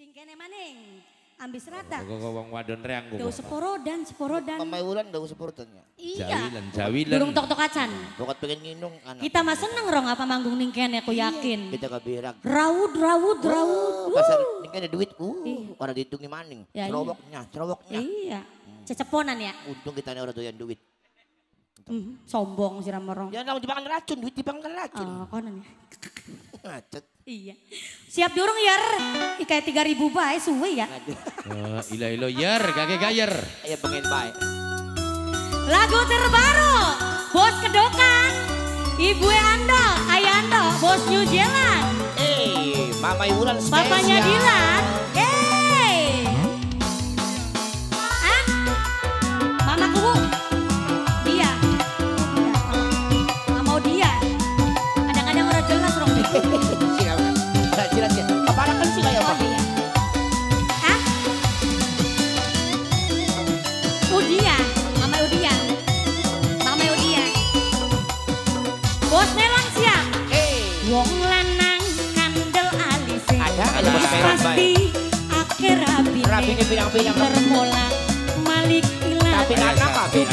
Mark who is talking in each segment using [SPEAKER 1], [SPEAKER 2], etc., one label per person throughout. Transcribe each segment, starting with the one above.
[SPEAKER 1] Singkene maning. Ambis rata.
[SPEAKER 2] Kok wong wadon reang kok.
[SPEAKER 1] Jauh sepuro dan sepuro dan.
[SPEAKER 3] Mamai wulan jauh sepuro dan ya.
[SPEAKER 1] Iya.
[SPEAKER 2] Jawilan, jawilan.
[SPEAKER 1] Burung tok tok
[SPEAKER 3] acan. Bukan pengen nginung anak.
[SPEAKER 1] Kita mah seneng rong apa manggung ning kene aku iya, yakin.
[SPEAKER 3] Kita kabirak.
[SPEAKER 1] Rawud, rawud, rawud.
[SPEAKER 3] Oh, pasar ning kene duit ku. Uh,
[SPEAKER 1] iya.
[SPEAKER 3] ora dihitungi maning.
[SPEAKER 1] Ya, iya.
[SPEAKER 3] Cerowoknya, cerowoknya.
[SPEAKER 1] Iya. Hmm. Ceceponan ya.
[SPEAKER 3] Untung kita ini orang doyan duit.
[SPEAKER 1] Mm, sombong si Ramorong.
[SPEAKER 3] Ya nang dipangan racun, duit dipangan racun.
[SPEAKER 1] Oh, kau ya.
[SPEAKER 3] Ngacet.
[SPEAKER 1] Iya. Siap dorong yer. Ikai 3000 bae suwe ya.
[SPEAKER 2] Uh, ila ila yer, gage gayer.
[SPEAKER 3] Ayo pengen bae.
[SPEAKER 1] Lagu terbaru Bos Kedokan, Ibu Ando, Ayando, Bos New Zealand.
[SPEAKER 3] Eh, Mama Iuran spesial.
[SPEAKER 1] Papanya Dilan.
[SPEAKER 3] Eh.
[SPEAKER 1] pasti akhir rapi
[SPEAKER 3] rabine
[SPEAKER 1] pirang-pirang malik ilat
[SPEAKER 3] tapi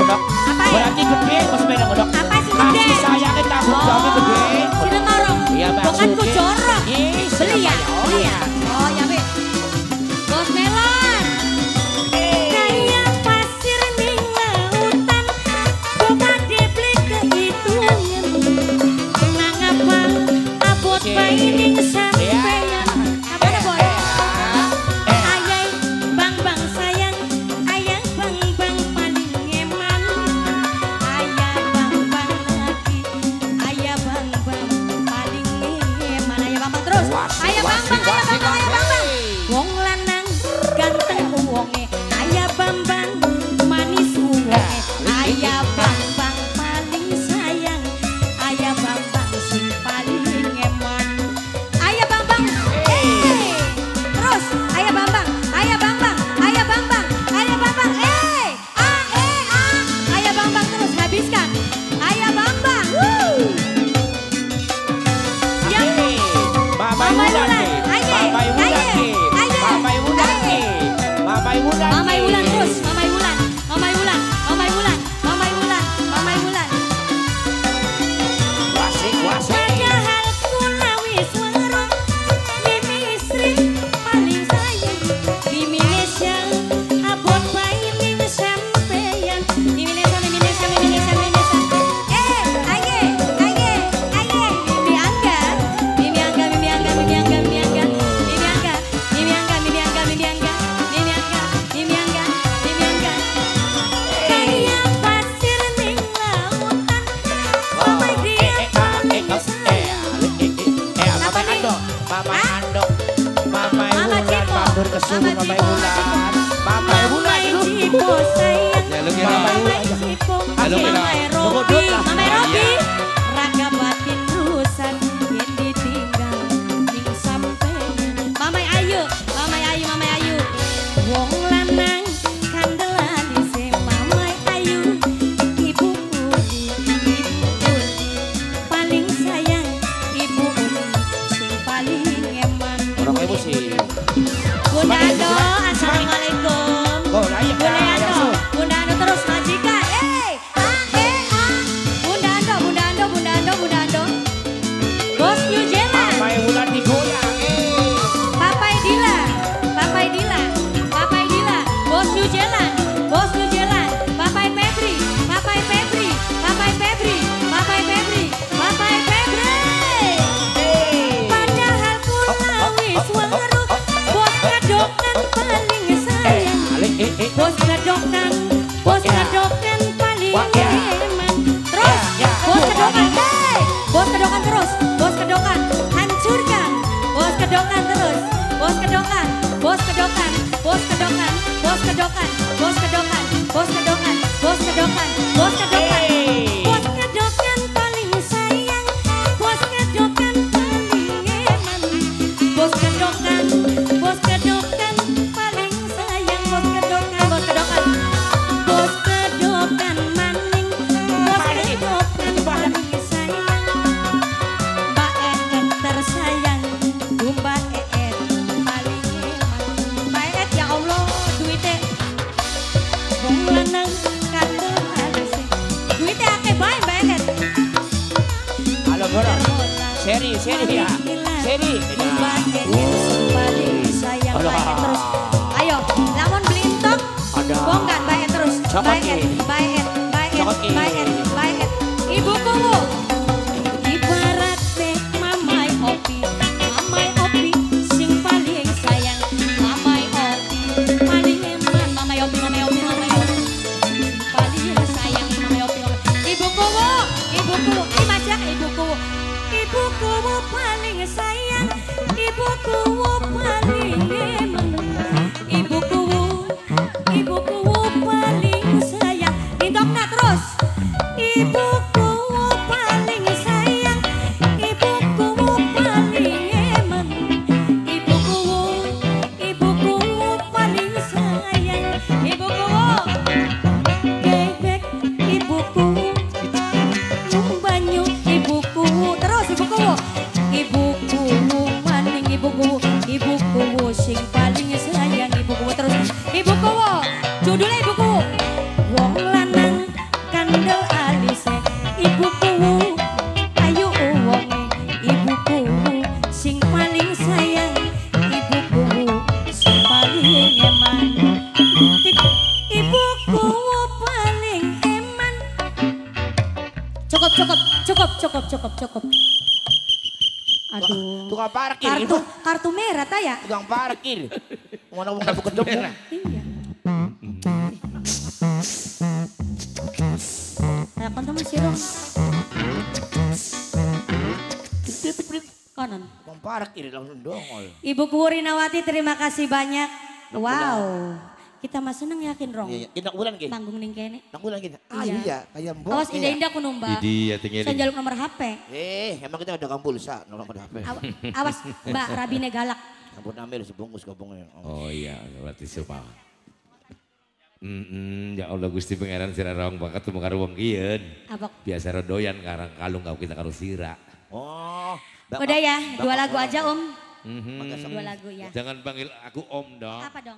[SPEAKER 3] คเนาะ
[SPEAKER 1] เวลากินคนเพี้คนส 哎呀，帮帮，哎呀，帮
[SPEAKER 3] 帮，哎！
[SPEAKER 1] Mama Ibu Nanti Mama Ibu
[SPEAKER 3] Nanti
[SPEAKER 1] Mama
[SPEAKER 3] Ibu
[SPEAKER 1] Mama
[SPEAKER 3] Ibu kesungguh
[SPEAKER 1] Mama
[SPEAKER 3] Bulan
[SPEAKER 1] Mama Bulan
[SPEAKER 2] dulu Jalung kira
[SPEAKER 3] Mama
[SPEAKER 1] Robi
[SPEAKER 2] Mama
[SPEAKER 1] Robi. Raga batin bos kedokan paling terus. Bos kedokan. Hancurkan. Bos kedokan
[SPEAKER 3] terus.
[SPEAKER 1] Bos kedokan. Bos kedokan. Bos kedokan. Bos kedokan. Bos kedokan.
[SPEAKER 3] Seri, seri ya. Seri.
[SPEAKER 1] Sayang terus. Ayo, lamun beli entok.
[SPEAKER 3] Ada.
[SPEAKER 1] Bongkar Mbak Eet terus.
[SPEAKER 3] Cokot
[SPEAKER 1] Mbak Eet,
[SPEAKER 3] ki.
[SPEAKER 1] Ibu kuwu maning ibu kuwu, ibu kuwu sing paling sayang ibu kuwu terus. Ibu kuwu, judulnya ibu kuwu. Wong lanang kandel alise, ibu kuwu. Ayo wonge, ibu kuwu sing paling sayang, ibu kuwu sing paling eman. Ibu kuwu paling eman. Cukup, cukup, cukup, cukup, cukup, cukup.
[SPEAKER 3] Tukang parkir.
[SPEAKER 1] Kartu,
[SPEAKER 3] Kartu.
[SPEAKER 1] kartu merah ta ya?
[SPEAKER 3] Tukang parkir. Mana mau ketemu ketemu.
[SPEAKER 1] Iya. Kayak kan teman sirong. Kanan.
[SPEAKER 3] Tukang parkir langsung dongol.
[SPEAKER 1] Ibu Kurinawati terima kasih banyak. Wow. Kita mah seneng yakin rong.
[SPEAKER 3] Iya, iya. Kita bulan ki.
[SPEAKER 1] Manggung ning kene.
[SPEAKER 3] Nak bulan kita. Ah
[SPEAKER 1] Iya.
[SPEAKER 3] iya, kayak mbok.
[SPEAKER 1] Awas
[SPEAKER 3] iya.
[SPEAKER 1] indah-indah ku numba.
[SPEAKER 2] Idi ya tinggi
[SPEAKER 1] Saya jaluk nomor HP.
[SPEAKER 3] Eh, emang kita ada kang pulsa, nolong pada HP.
[SPEAKER 1] Aw- Awas Mbak Rabine galak.
[SPEAKER 3] Ampun ambil sebungkus gabungnya.
[SPEAKER 2] Oh iya, berarti sumpah. Hmm, ya Allah Gusti Pangeran sira rong bakat temu karo wong kieu. Biasa rodoyan karang kalung kau kita karo sira.
[SPEAKER 3] Oh.
[SPEAKER 1] Udah ya, dua lagu aja Om.
[SPEAKER 2] Mhm.
[SPEAKER 1] Dua lagu ya.
[SPEAKER 2] Jangan panggil aku Om dong.
[SPEAKER 1] Apa dong?